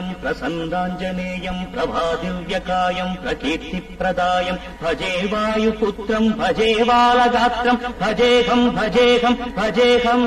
प्रसन्नाञ्जनेयम् प्रसन्नाञ्जनेयम् प्रभादिव्यकायम् प्रकीर्तिप्रदायम् भजे वायुपुत्रम् भजे बालगात्रम् भजेहम् भजेहम् भजेहम्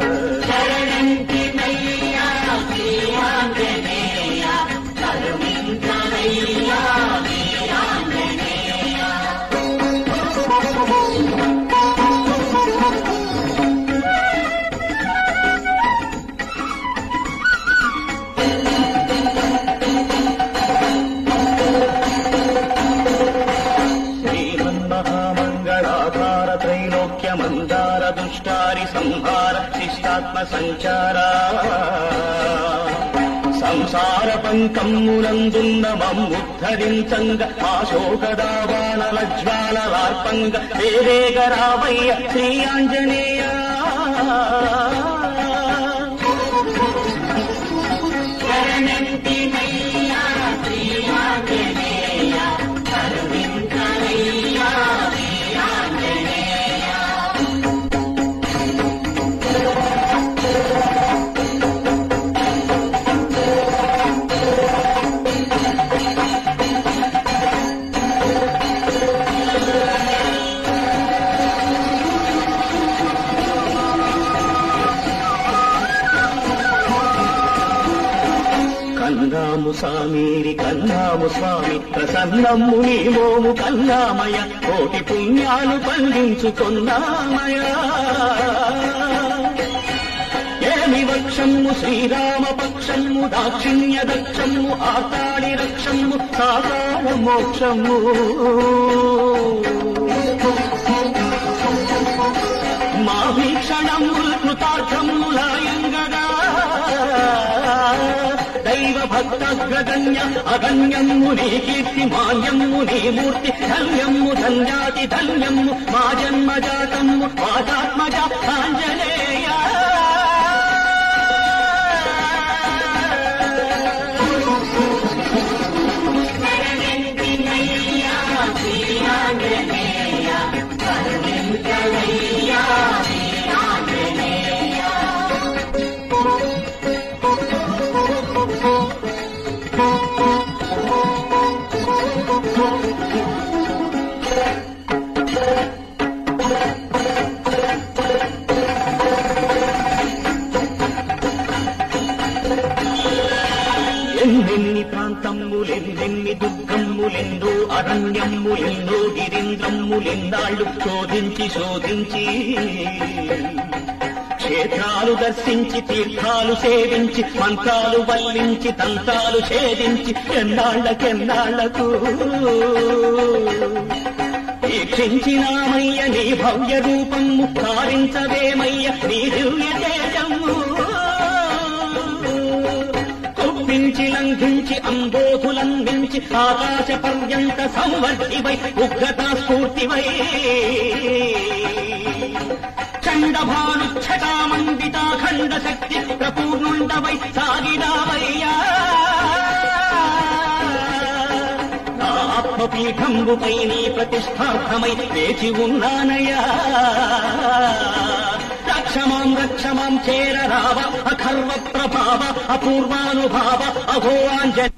మందార దుష్టారి సంహార శిష్టాత్మ సంచార సంసార పంకమ్మునందున్న మమ్ముద్ధరించంగ ఆశోకదావానల జ్వాలలార్పంగ వేరేగరావయ్య శ్రీ ఆంజనేయ కన్నాము సామీరి కన్నాము స్వామి. ప్రసన్నము నీ మోము కన్నామయ కోటి పుణ్యాలు పండించుకున్నామయ ఏమి వక్షము శ్రీరామ పక్షము దాక్షిణ్య దక్షము ఆతాళి రక్షము సాకార మోక్షము. దైవ భక్తగ్రగణ్య అగణ్యము నీ కీర్తి మాన్యమ్ము నీ మూర్తి ధన్యమ్ము ధన్యాతి ధన్యమ్ము మా జన్మజాతము మాతాత్మజ ఆంజనేయ ఎన్నెన్ని ప్రాంతములెన్నెన్ని దుఃఖములెందో అరణ్యములెందో గిరింద్రములెందాళ్ళు శోధించి శోధించి క్షేత్రాలు దర్శించి తీర్థాలు సేవించి మంత్రాలు వల్లించి తంత్రాలు ఛేదించి ఎన్నాళ్ళకెన్నాళ్ళకు వీక్షించినామయ్య నీ భవ్య రూపము కారించవేమయ్య నీ దివ్యతే కుప్పించి లంఘించి అంబోధులంఘించి ఆకాశ పర్యంత సంవర్తివై ఉగ్రతా స్ఫూర్తివై చండభానుచ్చటామండితాఖండ శక్తి ప్రపూర్ణుండవై సాగిదావయ్యా నా ఆత్మపీఠంబుపై నీ ప్రతిష్టార్థమై వేచి ఉన్నానయ్యా. क्षमाम् चेरराव अखर्वप्रभाव अपूर्वानुभाव अभोवाञ्जन